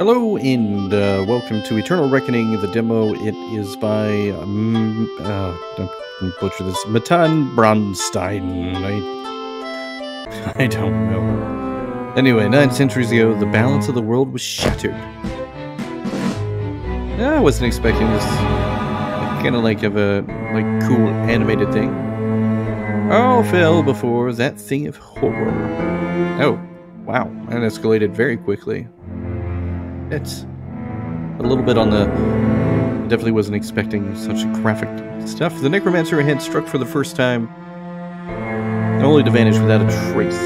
Hello and uh, welcome to Eternal Reckoning, the demo. It is by, um, uh, don't butcher this, Matan Bronstein. I, I don't know. Anyway, nine centuries ago, the balance of the world was shattered. I wasn't expecting this kind of like of a like cool animated thing. All fell before that thing of horror. Oh, wow, that escalated very quickly. It's a little bit on the. Definitely wasn't expecting such graphic stuff. The necromancer had struck for the first time, only to vanish without a trace.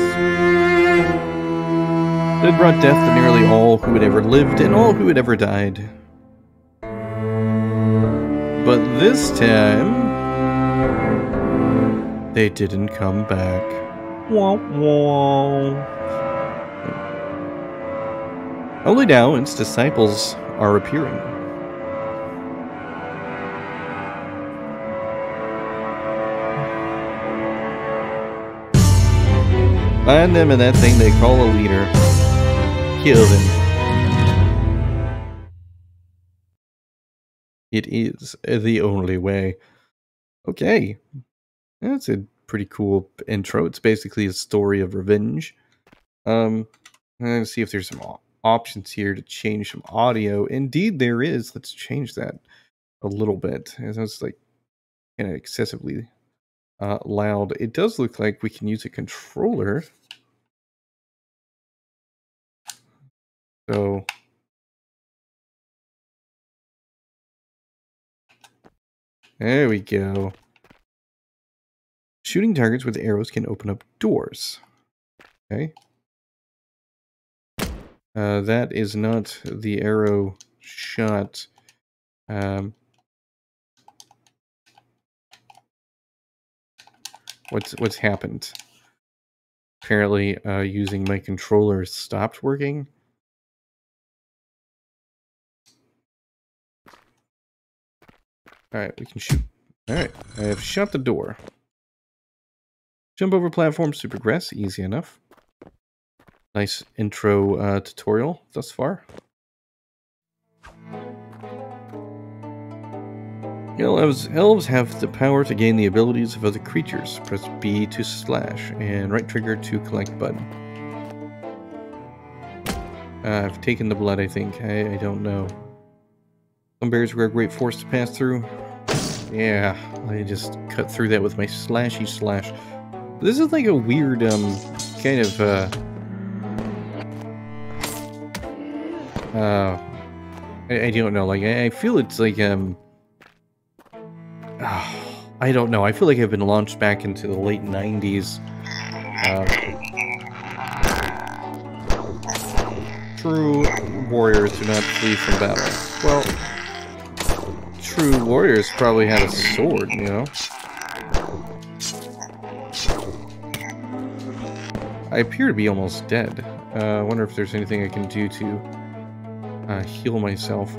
It brought death to nearly all who had ever lived and all who had ever died. But this time, they didn't come back. Wah wah. Only now its disciples are appearing. Find them in that thing they call a leader. Kill them. It is the only way. Okay. That's a pretty cool intro. It's basically a story of revenge. Um, let's see if there's some options here to change some audio. Indeed, there is. Let's change that a little bit. It was like kind of excessively uh, loud. It does look like we can use a controller. So there we go. Shooting targets with arrows can open up doors. Okay. Uh, that is not the arrow shot. Um, what's what's happened? Apparently, uh, using my controller stopped working. All right, we can shoot. All right, I have shut the door. Jump over platforms to progress, easy enough. Nice intro uh, tutorial thus far. Elves, elves have the power to gain the abilities of other creatures. Press B to slash and right trigger to collect button. Uh, I've taken the blood, I think. I, I don't know. Some bears were a great force to pass through. Yeah, I just cut through that with my slashy slash. This is like a weird, um, kind of, uh, Uh, I, I don't know. Like, I, I feel it's like, um, I don't know. I feel like I've been launched back into the late 90s. Uh, true warriors do not flee from battle. Well, true warriors probably had a sword, you know? I appear to be almost dead. Uh, I wonder if there's anything I can do to uh, heal myself.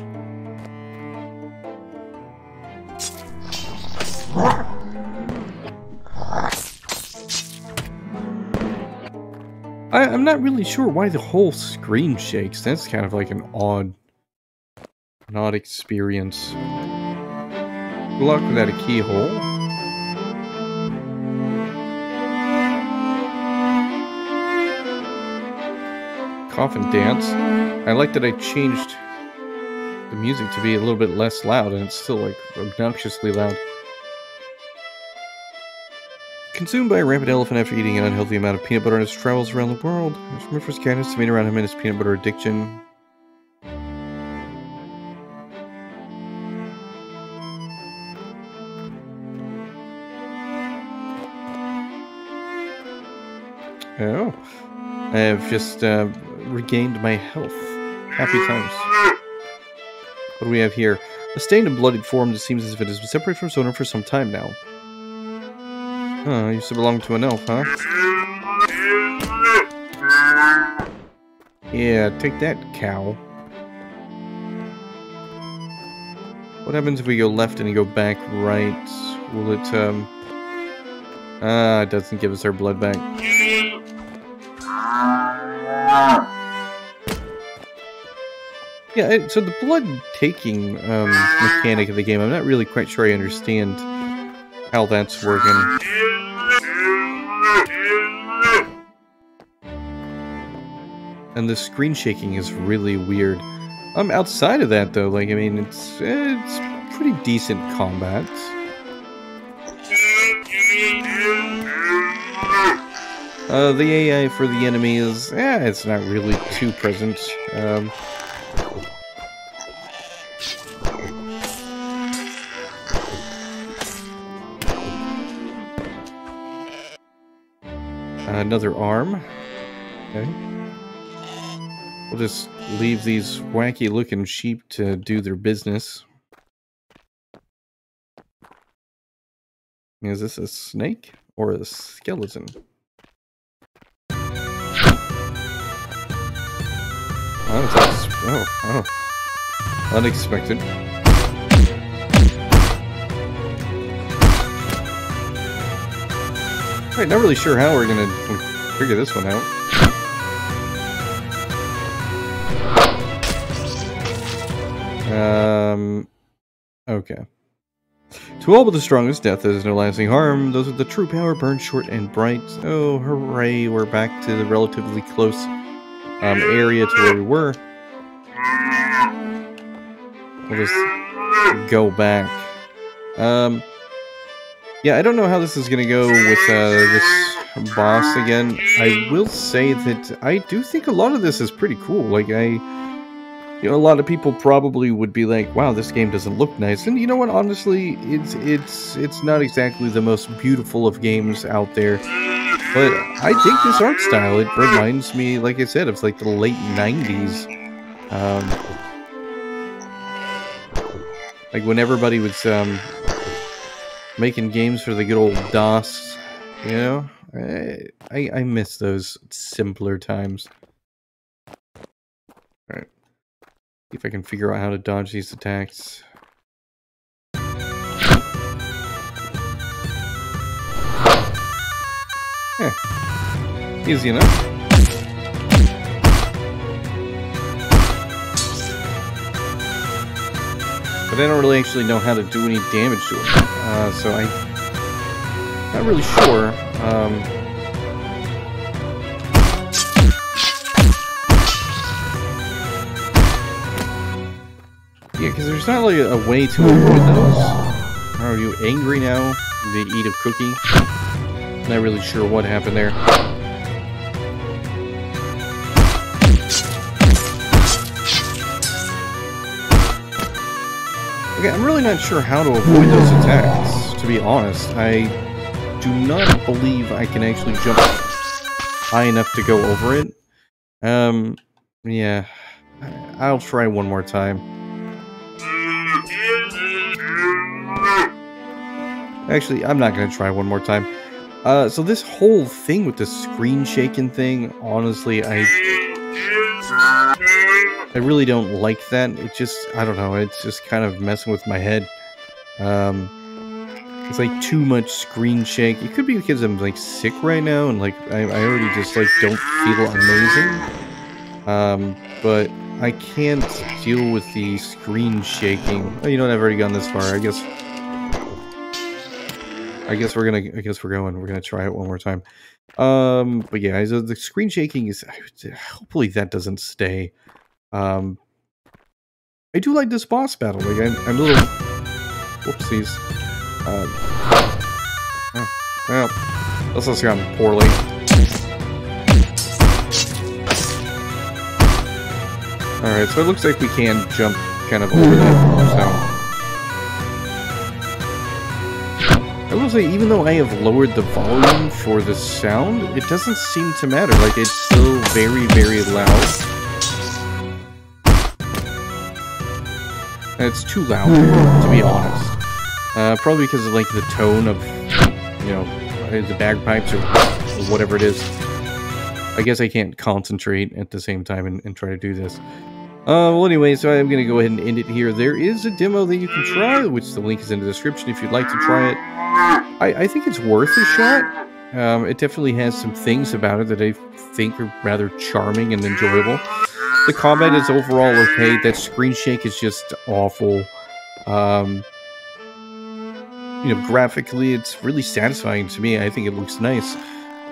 I, am not really sure why the whole screen shakes. That's kind of like an odd, an odd experience. Good luck without a keyhole. coffin dance. I like that I changed the music to be a little bit less loud, and it's still like obnoxiously loud. Consumed by a rampant elephant after eating an unhealthy amount of peanut butter in his travels around the world. Room for kindness to meet around him and his peanut butter addiction. Oh. I have just uh, regained my health. Happy times. What do we have here? A stained and bloodied form that seems as if it has been separated from its owner for some time now. Huh, used to belong to an elf, huh? Yeah, take that, cow. What happens if we go left and go back right? Will it, um... Ah, it doesn't give us our blood back. Yeah, so the blood taking um, mechanic of the game, I'm not really quite sure I understand how that's working. And the screen shaking is really weird. Um, outside of that though, like, I mean, it's, it's pretty decent combat. Uh, the AI for the enemies, yeah, it's not really too present. Um, another arm. Okay. We'll just leave these wacky looking sheep to do their business. Is this a snake or a skeleton? Oh, oh, oh. Unexpected. Right, not really sure how we're gonna figure this one out. Um, okay. To all but the strongest, death is no lasting harm. Those with the true power burn short and bright. Oh, hooray, we're back to the relatively close um, area to where we were. We'll just go back. Um, yeah, I don't know how this is going to go with uh, this boss again. I will say that I do think a lot of this is pretty cool. Like, I... You know, a lot of people probably would be like, wow, this game doesn't look nice. And you know what, honestly, it's it's it's not exactly the most beautiful of games out there. But I think this art style, it reminds me, like I said, of like the late 90s. Um, like when everybody was um, making games for the good old DOS. You know, I, I, miss those simpler times. Alright. See if I can figure out how to dodge these attacks. Eh. Easy enough. But I don't really actually know how to do any damage to it. Uh, so I... Not really sure. Um, yeah, because there's not really a way to avoid those. Are you angry now? You eat a cookie? Not really sure what happened there. Okay, I'm really not sure how to avoid those attacks, to be honest. I do not believe I can actually jump high enough to go over it. Um, yeah. I'll try one more time. Actually, I'm not going to try one more time. Uh, so this whole thing with the screen shaking thing, honestly, I I really don't like that. It just, I don't know, it's just kind of messing with my head. Um, it's like too much screen shake. It could be because I'm like sick right now and like I, I already just like don't feel amazing. Um, but I can't deal with the screen shaking. Oh, you know what? I've already gone this far. I guess. I guess we're gonna. I guess we're going. We're gonna try it one more time. Um, but yeah, so the screen shaking is. Hopefully that doesn't stay. Um, I do like this boss battle. Like I'm, I'm a little whoopsies. Um, well, this has gone poorly. All right, so it looks like we can jump kind of over that. So. I will say, even though I have lowered the volume for the sound, it doesn't seem to matter. Like, it's still very, very loud. And It's too loud, to be honest. Uh, probably because of like the tone of, you know, the bagpipes or whatever it is. I guess I can't concentrate at the same time and, and try to do this. Uh, well, anyway, so I'm going to go ahead and end it here. There is a demo that you can try, which the link is in the description if you'd like to try it. I, I think it's worth a shot. Um, it definitely has some things about it that I think are rather charming and enjoyable. The combat is overall okay. That screen shake is just awful. Um, you know, graphically, it's really satisfying to me. I think it looks nice.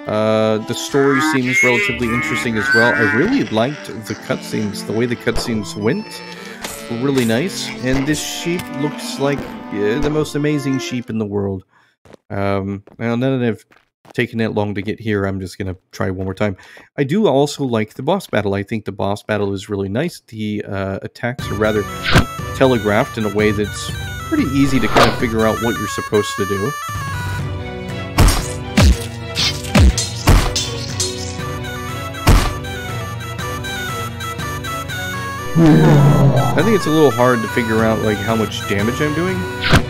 Uh, the story seems relatively interesting as well. I really liked the cutscenes, the way the cutscenes went. Really nice. And this sheep looks like uh, the most amazing sheep in the world. Um, now, now that I've taken that long to get here, I'm just going to try one more time. I do also like the boss battle. I think the boss battle is really nice. The uh, attacks are rather telegraphed in a way that's pretty easy to kind of figure out what you're supposed to do. I think it's a little hard to figure out like how much damage I'm doing.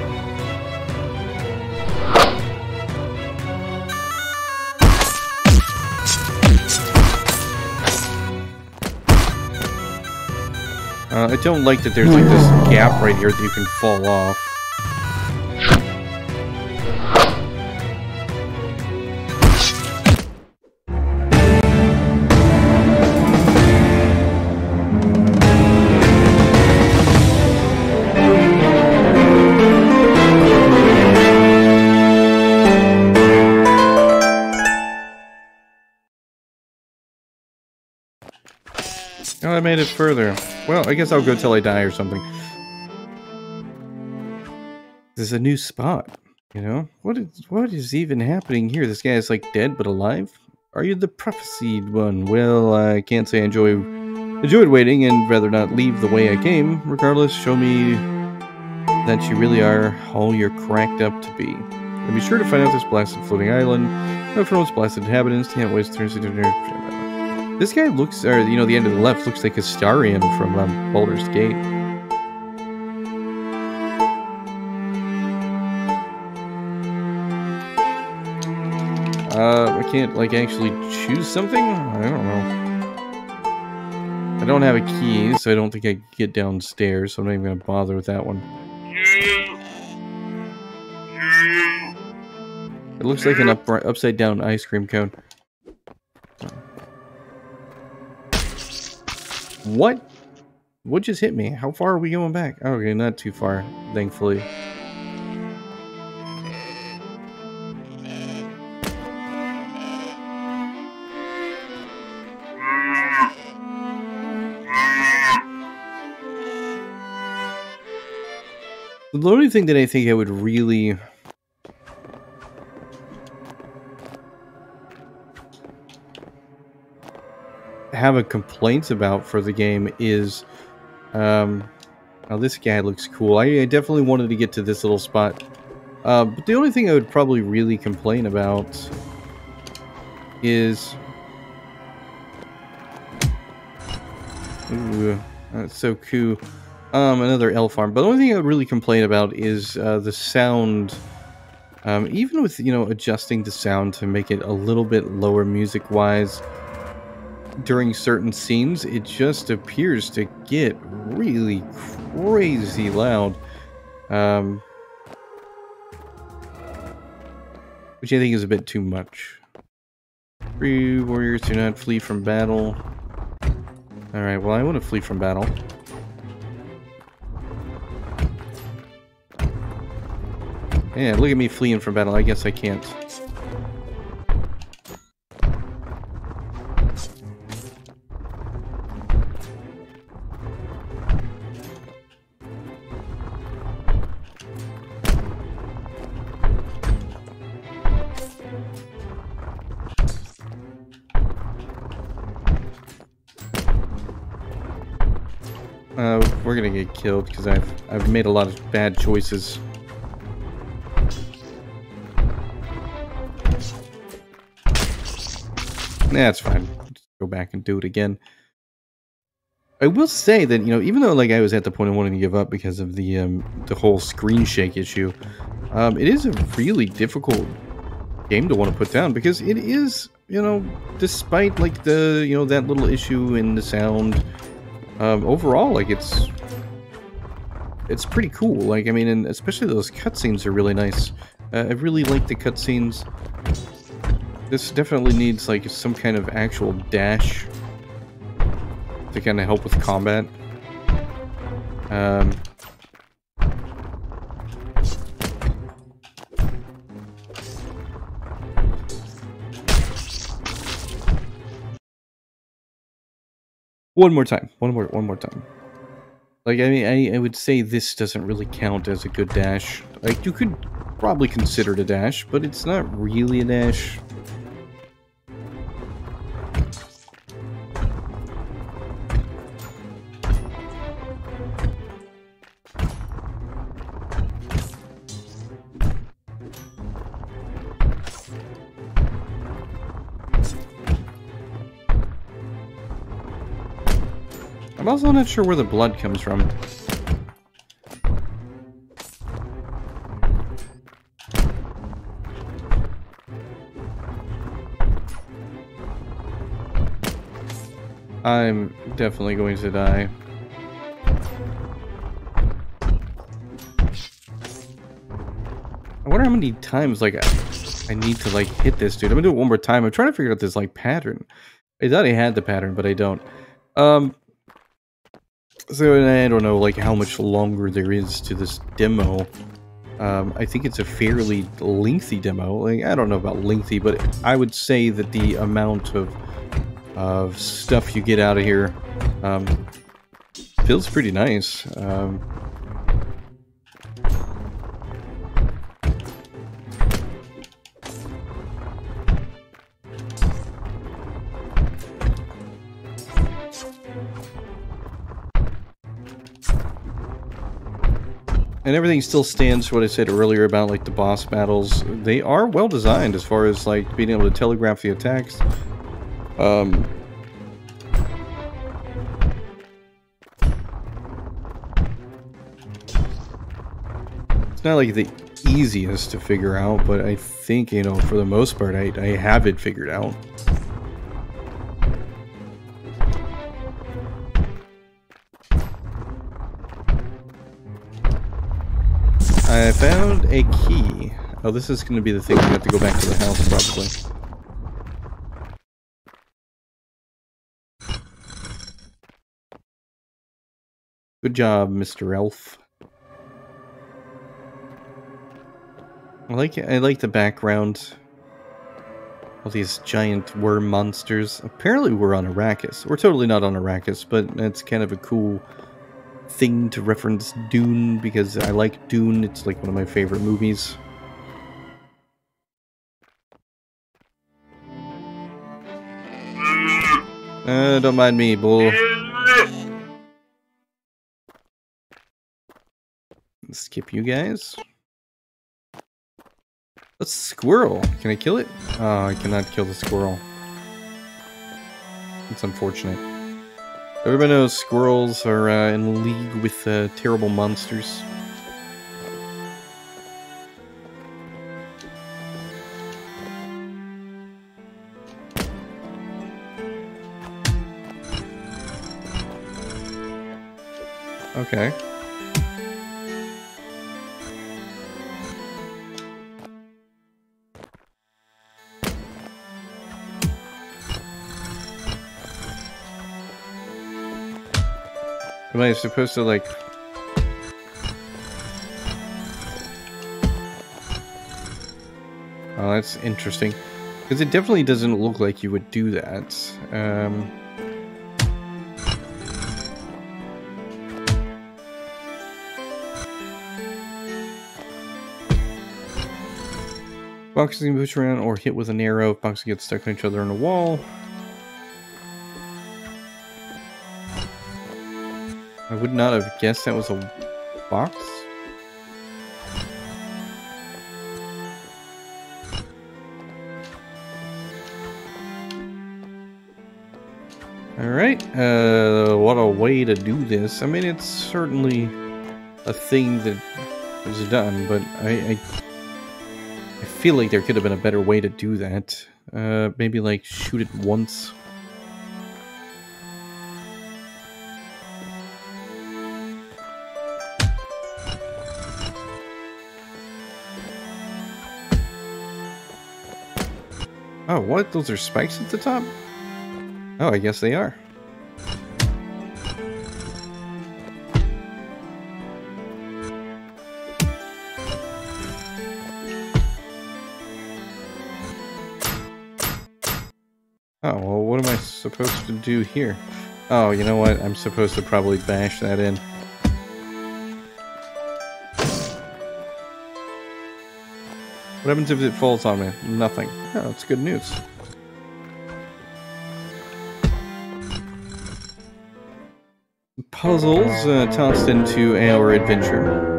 Don't like that there's like this gap right here that you can fall off. I made it further. Well, I guess I'll go till I die or something. This is a new spot, you know? What is what is even happening here? This guy is like dead but alive? Are you the prophesied one? Well, I can't say I enjoy enjoyed waiting and rather not leave the way I came. Regardless, show me that you really are all you're cracked up to be. And be sure to find out this blasted floating island. No from its blasted inhabitants, can't waste turns into this guy looks, or you know, the end of the left looks like Astarion from um, Baldur's Gate. Uh, I can't, like, actually choose something? I don't know. I don't have a key, so I don't think I can get downstairs, so I'm not even gonna bother with that one. It looks like an up upside down ice cream cone. What? What just hit me? How far are we going back? Okay, not too far, thankfully. The only thing that I think I would really have a complaint about for the game is, um, now this guy looks cool. I, I, definitely wanted to get to this little spot. Uh, but the only thing I would probably really complain about is... Ooh, that's so cool. Um, another elf farm. But the only thing I would really complain about is uh, the sound. Um, even with, you know, adjusting the sound to make it a little bit lower music-wise, during certain scenes, it just appears to get really crazy loud. Um, which I think is a bit too much. Free warriors do not flee from battle. Alright, well I want to flee from battle. Yeah, look at me fleeing from battle. I guess I can't. Gonna get killed because I've I've made a lot of bad choices. That's fine. Just go back and do it again. I will say that you know, even though like I was at the point of wanting to give up because of the um, the whole screen shake issue, um, it is a really difficult game to want to put down because it is you know, despite like the you know that little issue in the sound, um, overall like it's it's pretty cool. Like, I mean, and especially those cutscenes are really nice. Uh, I really like the cutscenes. This definitely needs, like, some kind of actual dash to kind of help with combat. Um, one more time. One more. One more time. Like I mean, I, I would say this doesn't really count as a good dash. Like you could probably consider it a dash, but it's not really a dash. I'm also not sure where the blood comes from. I'm definitely going to die. I wonder how many times, like, I need to, like, hit this dude. I'm gonna do it one more time. I'm trying to figure out this, like, pattern. I thought I had the pattern, but I don't. Um, so I don't know, like, how much longer there is to this demo. Um, I think it's a fairly lengthy demo. Like, I don't know about lengthy, but I would say that the amount of of stuff you get out of here um, feels pretty nice. Um, and everything still stands what I said earlier about like the boss battles. They are well designed as far as like being able to telegraph the attacks. Um, it's not like the easiest to figure out, but I think, you know, for the most part, I, I have it figured out. I found a key. Oh, this is going to be the thing we have to go back to the house, probably. Good job, Mr. Elf. I like I like the background. All these giant worm monsters. Apparently we're on Arrakis. We're totally not on Arrakis, but it's kind of a cool thing to reference Dune because I like Dune. It's like one of my favorite movies. Uh, don't mind me, bull. skip you guys. A squirrel. Can I kill it? Oh, I cannot kill the squirrel. It's unfortunate. Everybody knows squirrels are uh, in league with uh, terrible monsters. Okay. Am I supposed to, like... Oh, that's interesting. Because it definitely doesn't look like you would do that. Um... Boxes can push around or hit with an arrow boxes get stuck on each other on a wall. Would not have guessed that was a box. Alright, uh, what a way to do this. I mean, it's certainly a thing that was done, but I, I, I feel like there could have been a better way to do that. Uh, maybe like shoot it once. what? Those are spikes at the top? Oh, I guess they are. Oh, well, what am I supposed to do here? Oh, you know what? I'm supposed to probably bash that in. What happens if it falls on me? Nothing. Oh, it's good news. Puzzles uh, tossed into our adventure.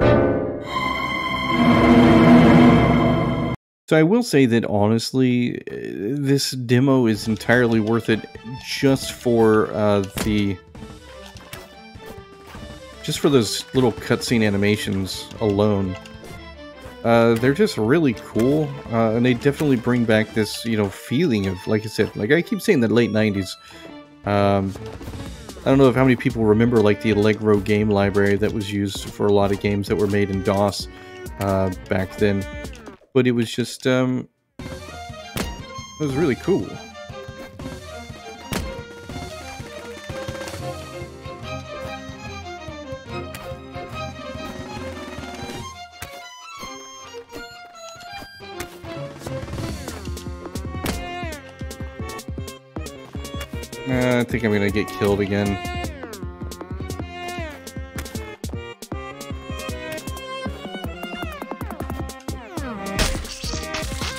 So I will say that honestly, uh, this demo is entirely worth it just for uh, the just for those little cutscene animations alone. Uh, they're just really cool, uh, and they definitely bring back this, you know, feeling of, like I said, like I keep saying the late 90s. Um, I don't know if how many people remember, like, the Allegro game library that was used for a lot of games that were made in DOS uh, back then. But it was just, um, it was really cool. I think I'm gonna get killed again.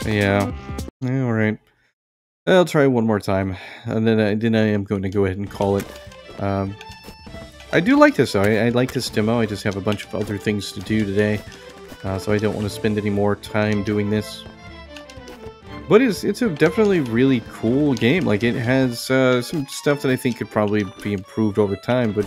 Yeah. All right. I'll try one more time, and then I, then I am going to go ahead and call it. Um, I do like this though. I, I, like this demo. I just have a bunch of other things to do today, uh, so I don't want to spend any more time doing this. But it's it's a definitely really cool game. Like it has uh, some stuff that I think could probably be improved over time, but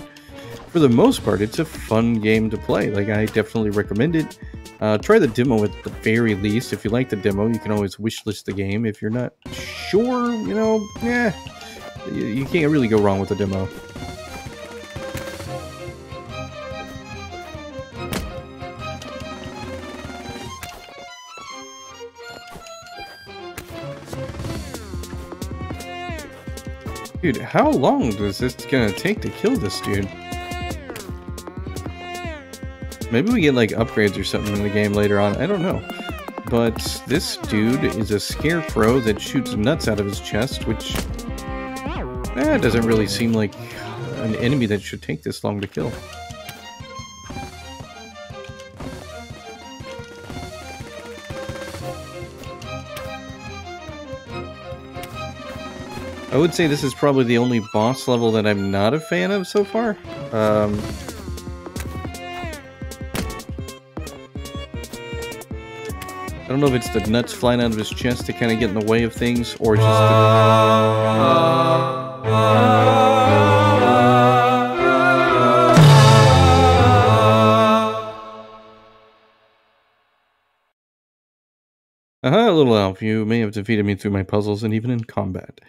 for the most part, it's a fun game to play. Like I definitely recommend it. Uh, try the demo at the very least. If you like the demo, you can always wishlist the game. If you're not sure, you know, yeah, you, you can't really go wrong with the demo. Dude, how long is this gonna take to kill this dude? Maybe we get like upgrades or something in the game later on. I don't know. But this dude is a scarecrow that shoots nuts out of his chest, which eh, doesn't really seem like an enemy that should take this long to kill. I would say this is probably the only boss level that I'm not a fan of so far. Um, I don't know if it's the nuts flying out of his chest to kind of get in the way of things, or just Aha, little elf, you may have defeated me through my puzzles and even in combat.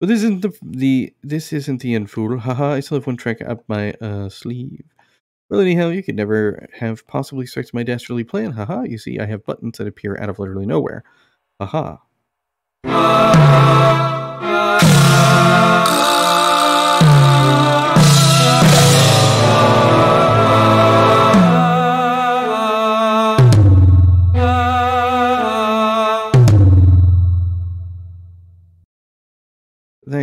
But this isn't the the this isn't the end, fool. Haha, I still have one trick up my uh, sleeve. Well, anyhow, you could never have possibly selected my dastardly plan. Haha, you see, I have buttons that appear out of literally nowhere. Haha.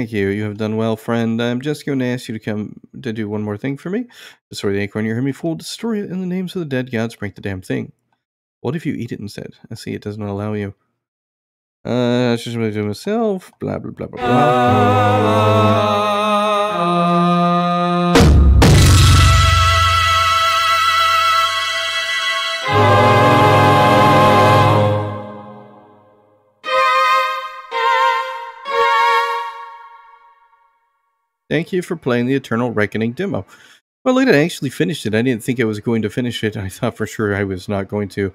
Thank you. You have done well, friend. I'm just going to ask you to come to do one more thing for me. Destroy the acorn you heard me fool. Destroy it in the names of the dead gods. Break the damn thing. What if you eat it instead? I see it doesn't allow you. Uh, I should do it myself. Blah, blah, blah, blah, blah. Thank you for playing the Eternal Reckoning demo. Well, I actually finished it. I didn't think I was going to finish it. I thought for sure I was not going to.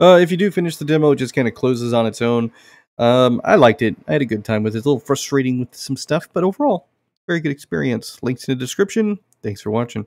Uh, if you do finish the demo, it just kind of closes on its own. Um, I liked it. I had a good time with it. It's a little frustrating with some stuff, but overall, very good experience. Links in the description. Thanks for watching.